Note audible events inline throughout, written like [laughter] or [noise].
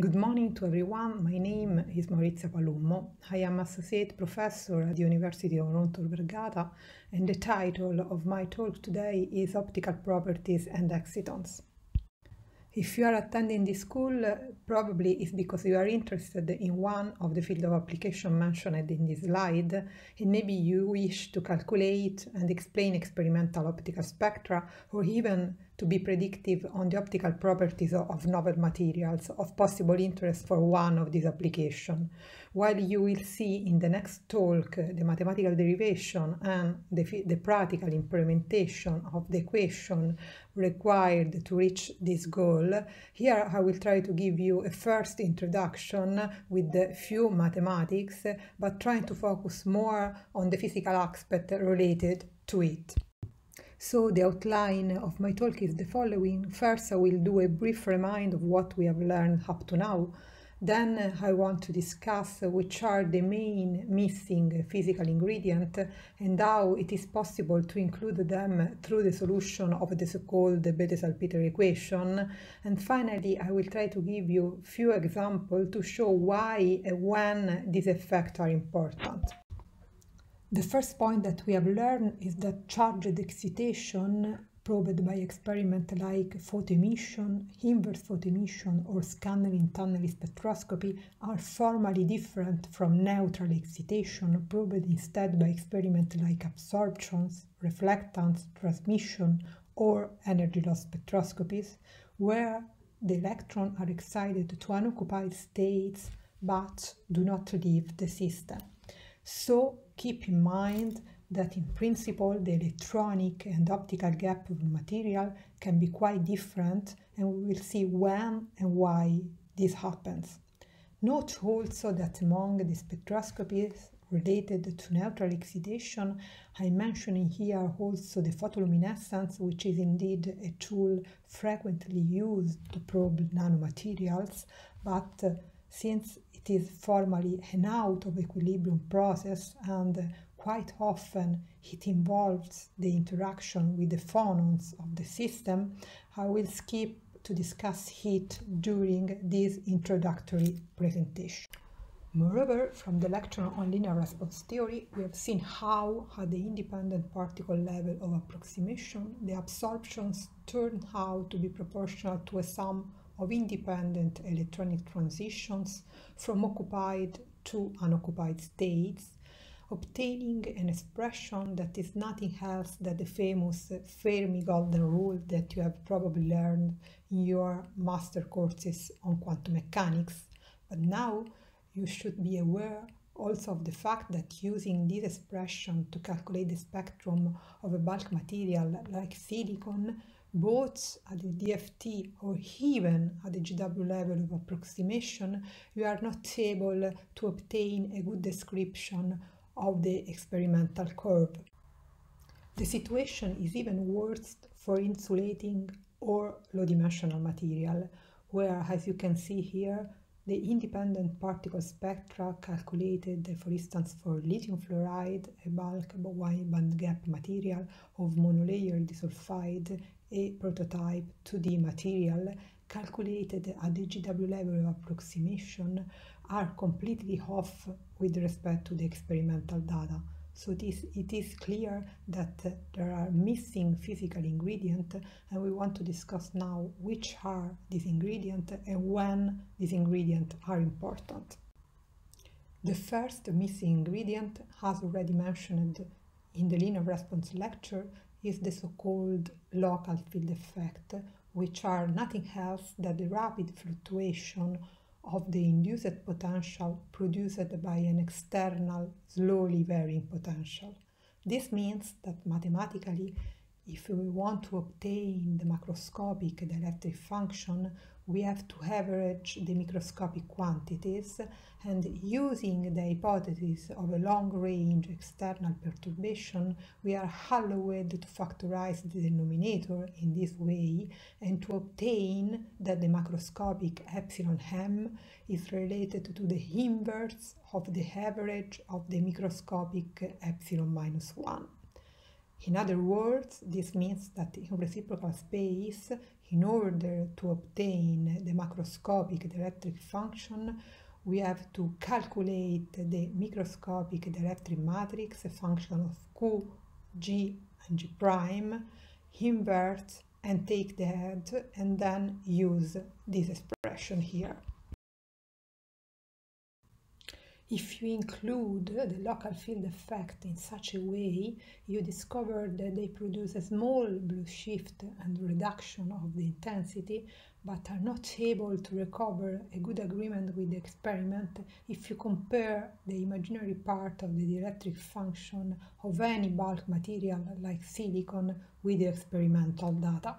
Good morning to everyone. My name is Maurizia Palummo. I am Associate Professor at the University of Tor Vergata, and the title of my talk today is Optical Properties and Excitons. If you are attending this school, probably it's because you are interested in one of the field of application mentioned in this slide, and maybe you wish to calculate and explain experimental optical spectra, or even to be predictive on the optical properties of novel materials of possible interest for one of these applications, while you will see in the next talk uh, the mathematical derivation and the, the practical implementation of the equation required to reach this goal. Here I will try to give you a first introduction with a few mathematics, but trying to focus more on the physical aspect related to it. So the outline of my talk is the following. First, I will do a brief remind of what we have learned up to now. Then I want to discuss which are the main missing physical ingredients and how it is possible to include them through the solution of the so-called Bethe-Salpeter equation. And finally, I will try to give you few examples to show why and when these effects are important. The first point that we have learned is that charged excitation probed by experiments like photoemission, inverse photoemission, or scanning tunnel spectroscopy are formally different from neutral excitation probed instead by experiments like absorptions, reflectance, transmission, or energy loss spectroscopies, where the electrons are excited to unoccupied states but do not leave the system. So keep in mind that in principle the electronic and optical gap of material can be quite different and we will see when and why this happens. Note also that among the spectroscopies related to neutral excitation, I'm mentioning here also the photoluminescence, which is indeed a tool frequently used to probe nanomaterials, but uh, since it is formally an out of equilibrium process and quite often it involves the interaction with the phonons of the system, I will skip to discuss it during this introductory presentation. Moreover, from the lecture on linear response theory, we have seen how, at the independent particle level of approximation, the absorptions turn out to be proportional to a sum of independent electronic transitions from occupied to unoccupied states, obtaining an expression that is nothing else than the famous Fermi golden rule that you have probably learned in your master courses on quantum mechanics. But now you should be aware also of the fact that using this expression to calculate the spectrum of a bulk material like silicon both at the DFT or even at the GW level of approximation, you are not able to obtain a good description of the experimental curve. The situation is even worse for insulating or low-dimensional material, where, as you can see here, the independent particle spectra calculated, for instance, for lithium fluoride, a bulk wide bandgap material of monolayer disulfide a prototype 2D material calculated at the GW level of approximation are completely off with respect to the experimental data. So it is, it is clear that there are missing physical ingredients and we want to discuss now which are these ingredients and when these ingredients are important. The first missing ingredient, as already mentioned in the linear response lecture, is the so-called local field effect, which are nothing else than the rapid fluctuation of the induced potential produced by an external, slowly varying potential. This means that mathematically, if we want to obtain the macroscopic dielectric function, we have to average the microscopic quantities and using the hypothesis of a long-range external perturbation, we are allowed to factorize the denominator in this way and to obtain that the macroscopic epsilon m is related to the inverse of the average of the microscopic epsilon minus 1. In other words, this means that in reciprocal space, in order to obtain the macroscopic dielectric function, we have to calculate the microscopic dielectric matrix, a function of Q, G, and G prime, invert and take the head, and then use this expression here. If you include the local field effect in such a way, you discover that they produce a small blue shift and reduction of the intensity, but are not able to recover a good agreement with the experiment if you compare the imaginary part of the dielectric function of any bulk material like silicon with the experimental data.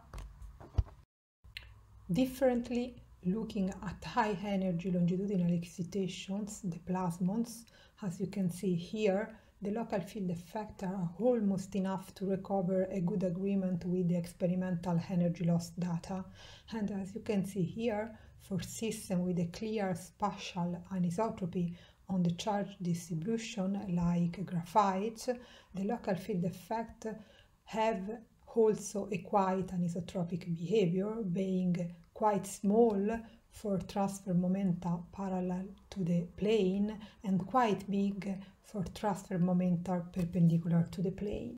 Differently, looking at high energy longitudinal excitations, the plasmons, as you can see here, the local field effects are almost enough to recover a good agreement with the experimental energy loss data. And as you can see here, for systems with a clear spatial anisotropy on the charge distribution like graphite, the local field effect have also a quite anisotropic behavior, being quite small for transfer momenta parallel to the plane and quite big for transfer momenta perpendicular to the plane.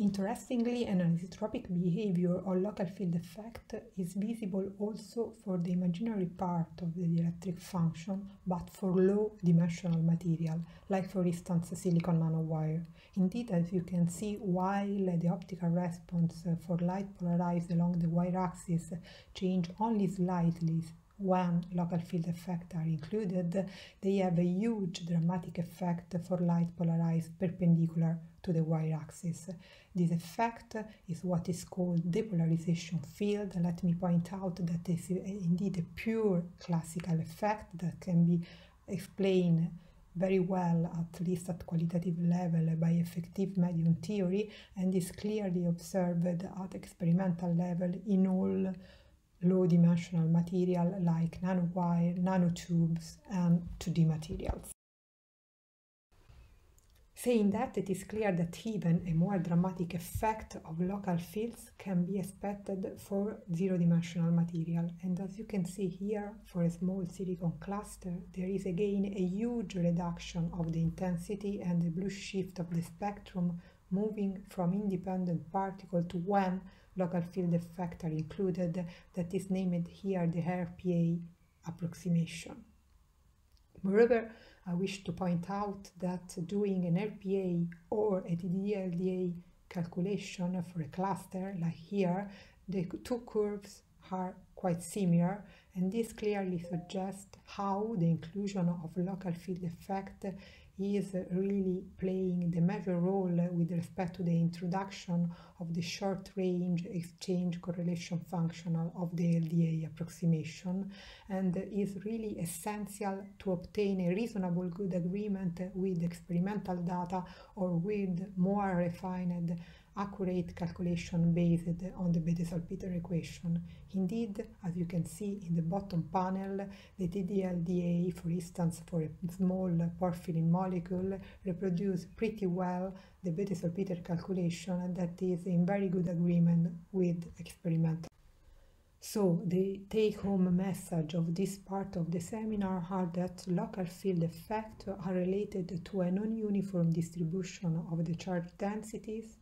Interestingly, an anisotropic behavior or local field effect is visible also for the imaginary part of the dielectric function, but for low-dimensional material, like for instance silicon nanowire. Indeed, as you can see, while the optical response for light polarized along the y-axis change only slightly when local field effects are included, they have a huge dramatic effect for light polarized perpendicular to the y-axis. This effect is what is called depolarization field. Let me point out that this is indeed a pure classical effect that can be explained very well, at least at qualitative level, by effective medium theory and is clearly observed at experimental level in all low-dimensional material like nanowire, nanotubes, and 2D materials. Saying that, it is clear that even a more dramatic effect of local fields can be expected for zero-dimensional material. And as you can see here, for a small silicon cluster, there is again a huge reduction of the intensity and the blue shift of the spectrum moving from independent particle to when local field effect are included, that is named here the RPA approximation. Moreover, I wish to point out that doing an RPA or a TDD-LDA calculation for a cluster, like here, the two curves are quite similar and this clearly suggests how the inclusion of local field effect is really playing the major role with respect to the introduction of the short range exchange correlation functional of the LDA approximation and is really essential to obtain a reasonable good agreement with experimental data or with more refined accurate calculation based on the Bethe-Salpeter equation. Indeed, as you can see in the bottom panel, the TDLDA, for instance, for a small porphyrin molecule, reproduce pretty well the Bethe-Salpeter calculation that is in very good agreement with experimental. So the take-home message of this part of the seminar are that local field effects are related to a non-uniform distribution of the charge densities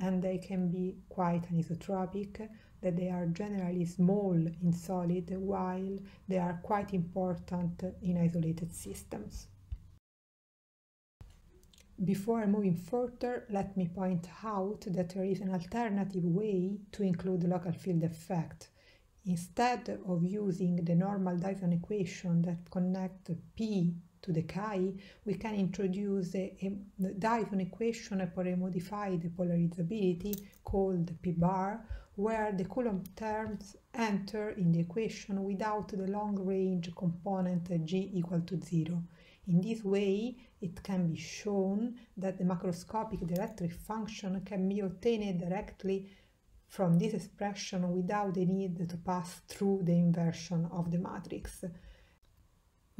and they can be quite anisotropic, that they are generally small in solid while they are quite important in isolated systems. Before moving further, let me point out that there is an alternative way to include local field effect. Instead of using the normal Dyson equation that connect P to the chi, we can introduce a, a Dyson equation for a modified polarizability called P bar, where the Coulomb terms enter in the equation without the long-range component g equal to zero. In this way, it can be shown that the macroscopic dielectric function can be obtained directly from this expression without the need to pass through the inversion of the matrix.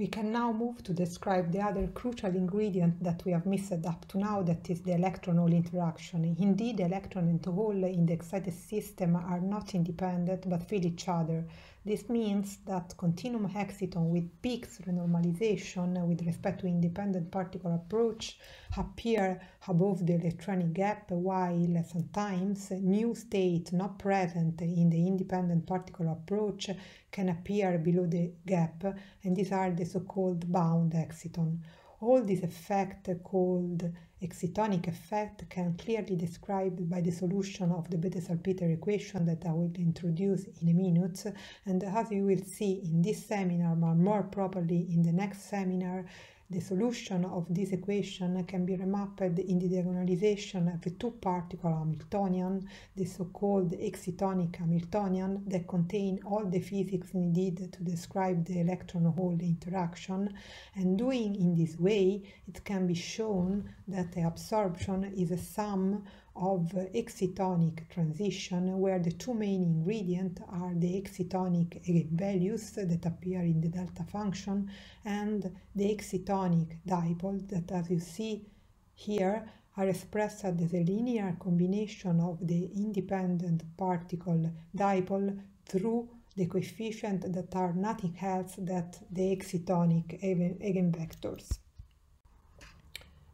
We can now move to describe the other crucial ingredient that we have missed up to now, that is the electron-hole interaction. Indeed, electron and hole in the excited system are not independent but fill each other. This means that continuum exciton with peaks renormalization with respect to independent particle approach appear above the electronic gap while sometimes new state not present in the independent particle approach can appear below the gap and these are the so-called bound exciton. All this effect called excitonic effect can clearly be described by the solution of the Bethe-Salpeter equation that I will introduce in a minute and as you will see in this seminar but more properly in the next seminar the solution of this equation can be remapped in the diagonalization of a two-particle Hamiltonian, the so-called excitonic Hamiltonian, that contain all the physics needed to describe the electron-hole interaction. And doing in this way, it can be shown that the absorption is a sum of excitonic transition where the two main ingredients are the excitonic eigenvalues that appear in the delta function and the excitonic dipole that as you see here are expressed as a linear combination of the independent particle dipole through the coefficient that are nothing else than the excitonic eigenvectors.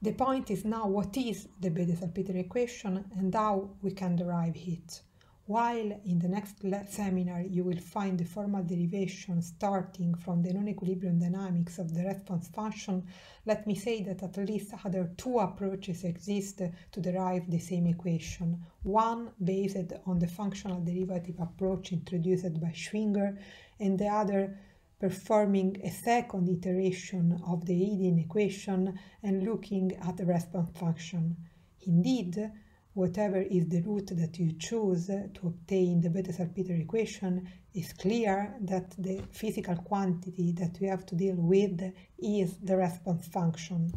The point is now what is the Bethe-Salpeter equation and how we can derive it. While in the next seminar you will find the formal derivation starting from the non-equilibrium dynamics of the response function, let me say that at least other two approaches exist to derive the same equation. One based on the functional derivative approach introduced by Schwinger and the other performing a second iteration of the Hedin equation and looking at the response function. Indeed, whatever is the route that you choose to obtain the Bethe-Salpeter equation, is clear that the physical quantity that we have to deal with is the response function.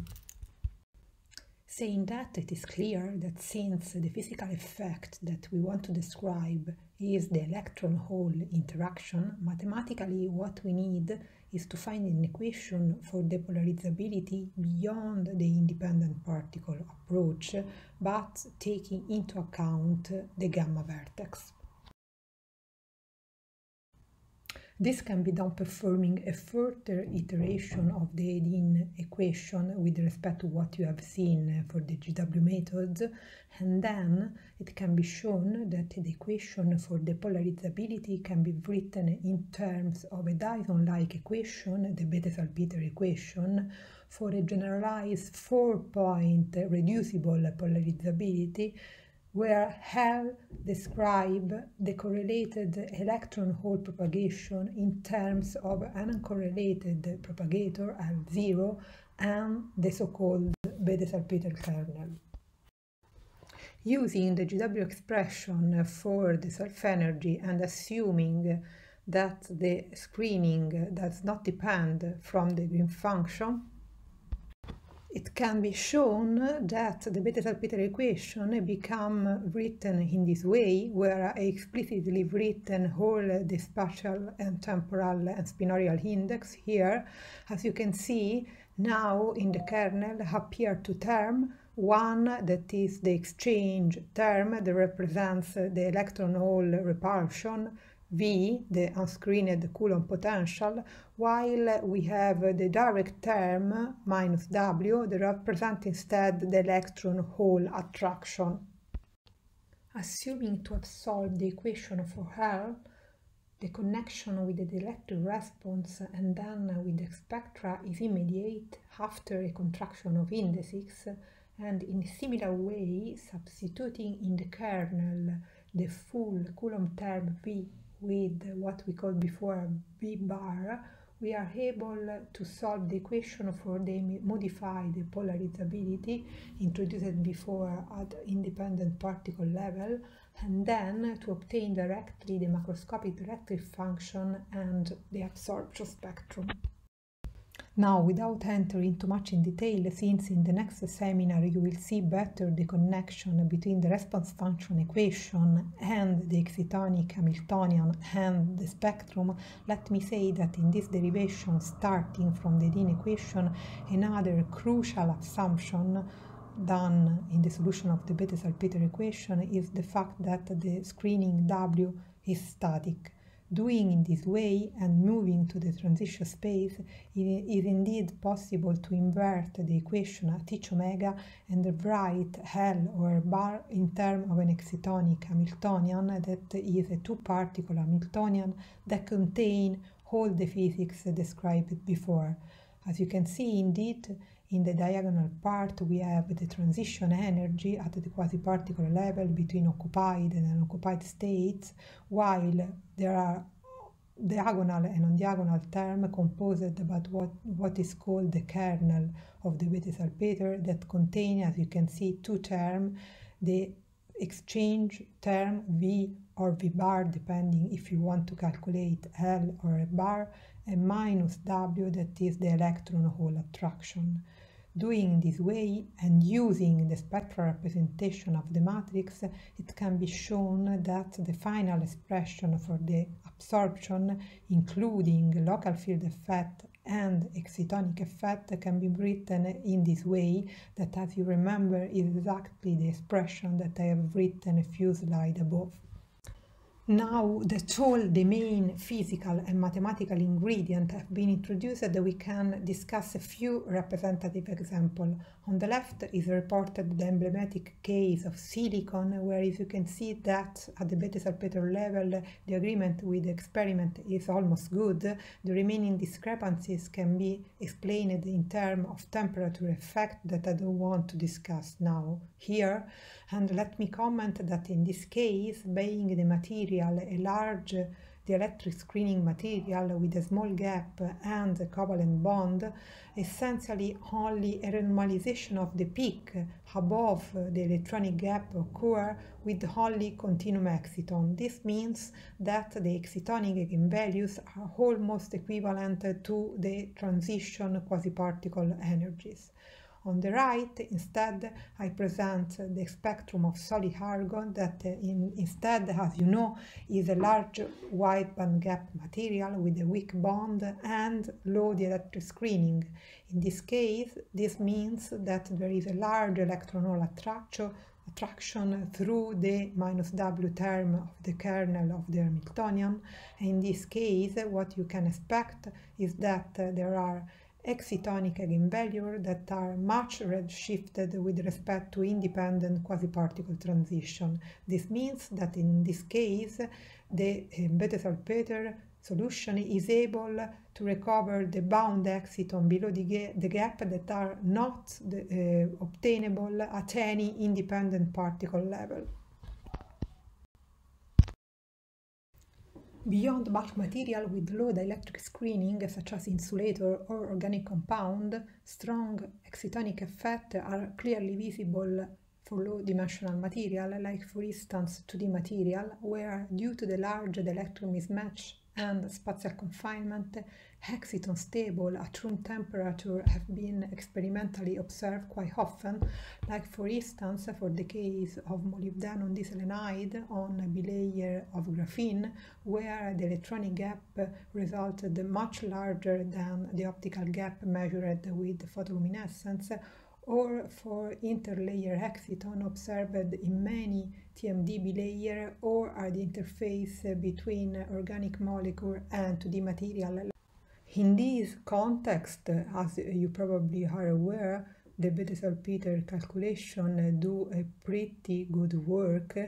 Saying that, it is clear that since the physical effect that we want to describe is the electron-hole interaction, mathematically what we need is to find an equation for the polarizability beyond the independent particle approach, but taking into account the gamma vertex. This can be done performing a further iteration of the Hedin equation with respect to what you have seen for the GW methods, and then it can be shown that the equation for the polarizability can be written in terms of a Dyson-like equation, the Bethe-Salpeter equation, for a generalized four-point reducible polarizability where L describe the correlated electron hole propagation in terms of an uncorrelated propagator L0 and the so-called Bethe-Salpeter kernel. Using the GW expression for the self-energy and assuming that the screening does not depend from the Green function, it can be shown that the Bethe-Salpeter equation become written in this way, where I explicitly written all the spatial and temporal and spinorial index here. As you can see, now in the kernel appear two terms, one that is the exchange term that represents the electron hole repulsion, V, the unscreened Coulomb potential, while we have the direct term minus W that represents instead the electron hole attraction. Assuming to have solved the equation for L, the connection with the electric response and then with the spectra is immediate after a contraction of indices and in a similar way substituting in the kernel the full Coulomb term V with what we called before P bar, we are able to solve the equation for the modified polarizability introduced before at independent particle level and then to obtain directly the macroscopic dielectric function and the absorption spectrum. Now, without entering too much in detail, since in the next seminar you will see better the connection between the response function equation and the excitonic Hamiltonian and the spectrum, let me say that in this derivation, starting from the Hedin equation, another crucial assumption done in the solution of the Bethe-Salpeter equation is the fact that the screening W is static. Doing in this way and moving to the transition space it is indeed possible to invert the equation at each omega and write L or bar in terms of an excitonic Hamiltonian that is a two-particle Hamiltonian that contain all the physics described before. As you can see, indeed, in the diagonal part we have the transition energy at the quasi-particle level between occupied and unoccupied states, while there are diagonal and non-diagonal term composed by what, what is called the kernel of the Bethe-Salpeter that contain, as you can see, two terms, the exchange term V or V bar, depending if you want to calculate L or a bar, and minus W that is the electron hole attraction. Doing this way and using the spectral representation of the matrix, it can be shown that the final expression for the absorption, including local field effect and excitonic effect, can be written in this way that, as you remember, is exactly the expression that I have written a few slides above. Now that all the main physical and mathematical ingredients have been introduced, we can discuss a few representative examples. On the left is reported the emblematic case of silicon, where as you can see that at the Bethe-Salpeter level, the agreement with the experiment is almost good. The remaining discrepancies can be explained in terms of temperature effect that I don't want to discuss now here. And let me comment that in this case, being the material a large dielectric screening material with a small gap and a covalent bond, essentially only a renormalization of the peak above the electronic gap occur with only continuum exciton. This means that the excitonic eigenvalues are almost equivalent to the transition quasi-particle energies. On the right, instead, I present the spectrum of solid argon that in, instead, as you know, is a large wide band gap material with a weak bond and low dielectric screening. In this case, this means that there is a large electron hole attraction attraction through the minus W term of the kernel of the Hamiltonian. In this case, what you can expect is that uh, there are excitonic eigenvalues that are much redshifted with respect to independent quasi-particle transition. This means that in this case, the uh, Bethe-Salpeter solution is able to recover the bound exciton below the, ga the gap that are not the, uh, obtainable at any independent particle level. Beyond bulk material with low dielectric screening, such as insulator or organic compound, strong excitonic effects are clearly visible for low-dimensional material, like for instance 2D material, where due to the large dielectric mismatch and spatial confinement, exciton stable at room temperature have been experimentally observed quite often, like for instance for the case of molybdenum diselenide on a bilayer of graphene, where the electronic gap resulted much larger than the optical gap measured with photoluminescence, or for interlayer exciton observed in many TMD bilayer or at the interface between organic molecule and 2D material. In this context, as you probably are aware, the Bethe-Salpeter calculation do a pretty good work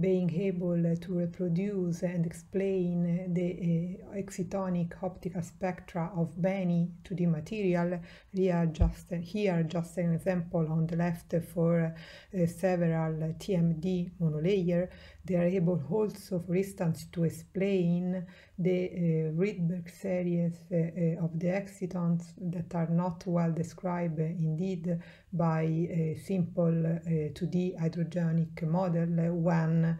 being able to reproduce and explain the uh, excitonic optical spectra of many 2D material. Here just, here just an example on the left for uh, several TMD monolayer. They are able also, for instance, to explain the uh, Rydberg series uh, of the excitons that are not well described indeed by a simple 2D uh, hydrogenic model when uh,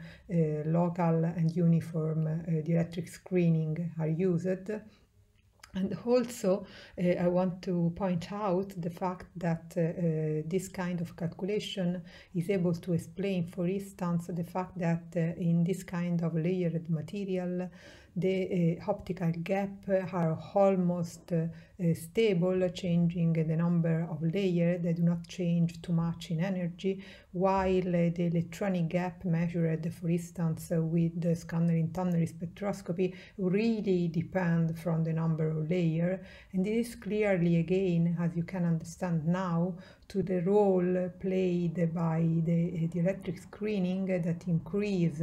local and uniform uh, dielectric screening are used. And also, uh, I want to point out the fact that uh, uh, this kind of calculation is able to explain, for instance, the fact that uh, in this kind of layered material, the uh, optical gap are almost uh, stable, changing the number of layers. They do not change too much in energy, while the electronic gap measured, for instance, with the scanner tunnel spectroscopy really depend from the number of layers. And this is clearly, again, as you can understand now, to the role played by the, the electric screening that increase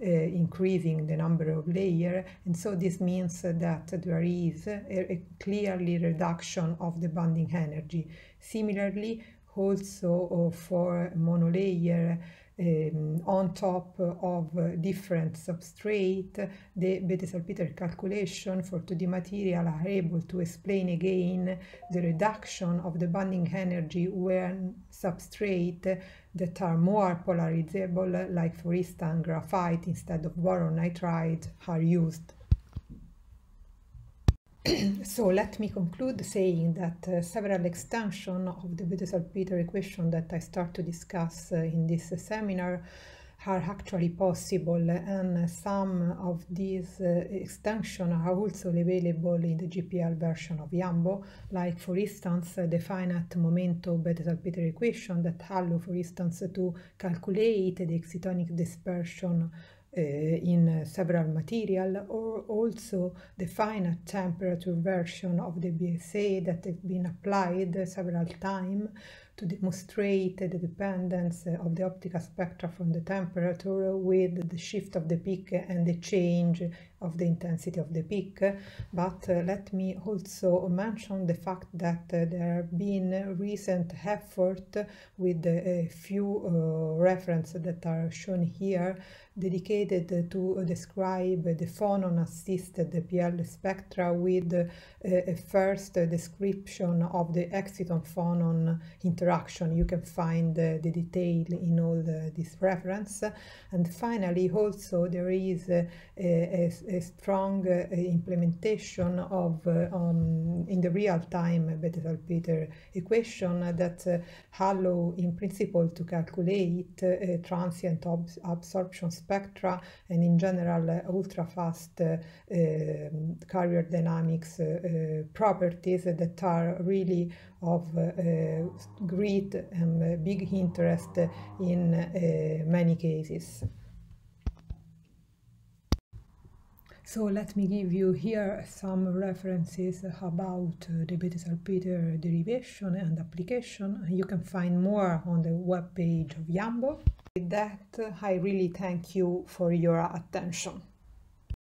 Eh, increasing the number of layer and so this means that there is a, a clearly reduction of the bonding energy. Similarly, also oh, for monolayer um, on top of different substrate, the Bethe-Salpeter calculation for 2D material are able to explain again the reduction of the bonding energy when substrate that are more polarizable, like for instance graphite instead of boron nitride, are used. [clears throat] so let me conclude saying that uh, several extensions of the Bethe-Salpeter equation that I start to discuss uh, in this uh, seminar are actually possible and some of these uh, extensions are also available in the GPL version of Yambo, like for instance uh, the finite momento Bethe-Salpeter equation that allow for instance to calculate the excitonic dispersion Eh, in eh, several material or also the finite temperature version of the BSA that has been applied several times to demonstrate the dependence of the optical spectra from the temperature with the shift of the peak and the change of the intensity of the peak. But uh, let me also mention the fact that uh, there have been recent effort with a few uh, references that are shown here dedicated to describe the phonon-assisted PL spectra with a first description of the exciton-phonon interaction. You can find the detail in all the, this reference. And finally, also there is a, a, a strong implementation of um, in the real-time Bethe-Salpeter equation that uh, allow in principle to calculate uh, transient absorption spectra and in general uh, ultra-fast uh, um, carrier dynamics uh, properties that are really of eh, great and big interest in eh, many cases. So let me give you here some references about the Bethe-Salpeter derivation and application. You can find more on the web page of Yambo. With that, I really thank you for your attention.